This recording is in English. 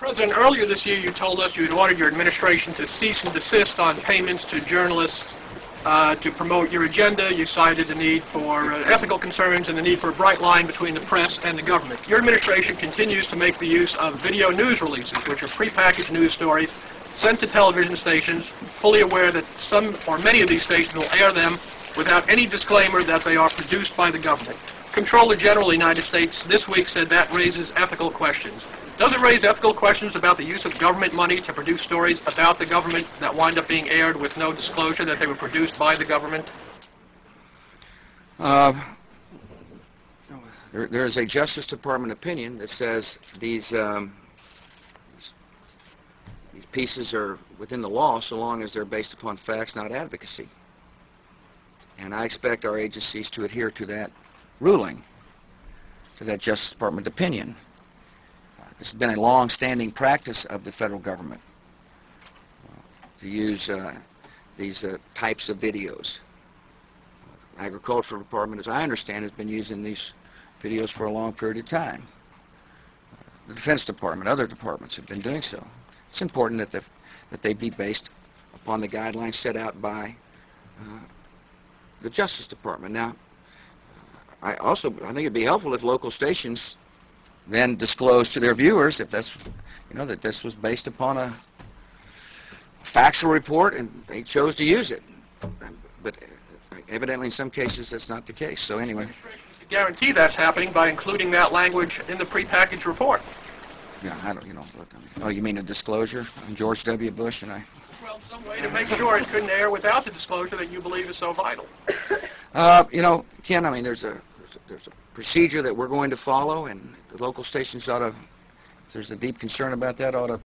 President, earlier this year you told us you had ordered your administration to cease and desist on payments to journalists uh, to promote your agenda. You cited the need for uh, ethical concerns and the need for a bright line between the press and the government. Your administration continues to make the use of video news releases, which are prepackaged news stories sent to television stations, fully aware that some or many of these stations will air them without any disclaimer that they are produced by the government. Comptroller General of the United States this week said that raises ethical questions. Does it raise ethical questions about the use of government money to produce stories about the government that wind up being aired with no disclosure that they were produced by the government? Uh, there, there is a Justice Department opinion that says these um, these pieces are within the law so long as they're based upon facts, not advocacy. And I expect our agencies to adhere to that ruling, to that Justice Department opinion. This has been a long-standing practice of the federal government to use uh, these uh, types of videos. Agricultural Department, as I understand, has been using these videos for a long period of time. The Defense Department, other departments have been doing so. It's important that, the, that they be based upon the guidelines set out by uh, the Justice Department. Now, I also I think it'd be helpful if local stations then disclose to their viewers if that's you know that this was based upon a factual report and they chose to use it. But evidently in some cases that's not the case. So anyway. To guarantee that's happening by including that language in the prepackaged report. Yeah, I don't, you know, look, I mean, oh, you mean a disclosure on George W. Bush and I? Well, some way to make sure it couldn't air without the disclosure that you believe is so vital. Uh, you know, Ken, I mean, there's a, there's a there's a procedure that we're going to follow, and the local stations ought to, if there's a deep concern about that, ought to